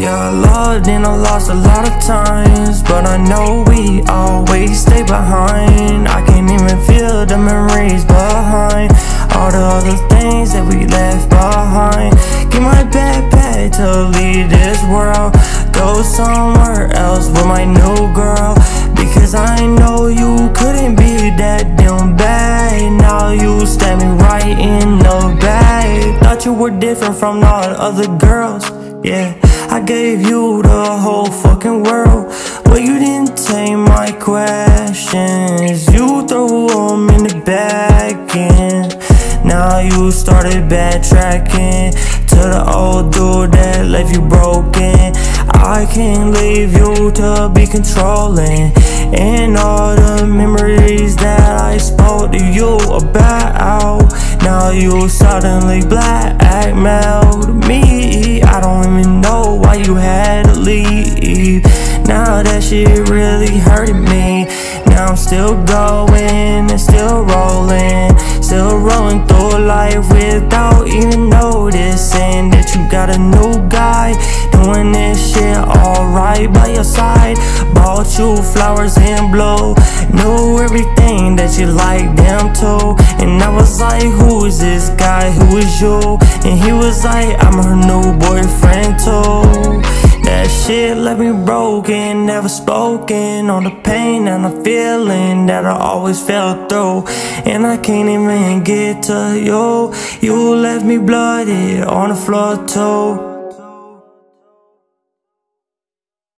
got loved and I lost a lot of times But I know we always stay behind. I can't even feel the memories behind. All the other things that we left behind. Get my backpack to leave this world. Go somewhere else with my new girl. Because I know you couldn't be that damn bad. Now you stab me right in the back Thought you were different from all the other girls yeah, I gave you the whole fucking world But you didn't take my questions. You threw them in the back end. Now you started backtracking To the old dude that left you broken. I can't leave you to be controlling. And all the memories that I spoke to you about Now you suddenly blackmailed me shit really hurting me. Now I'm still going and still rolling Still rolling through life without even noticing That you got a new guy doing this shit alright by your side. Bought you flowers and blow Knew everything that you like them too And I was like, who is this guy, who is you? And he was like, I'm her new boyfriend too shit left me broken, never spoken. On the pain and the feeling that I always felt through. And I can't even get to you. You left me bloody on the floor too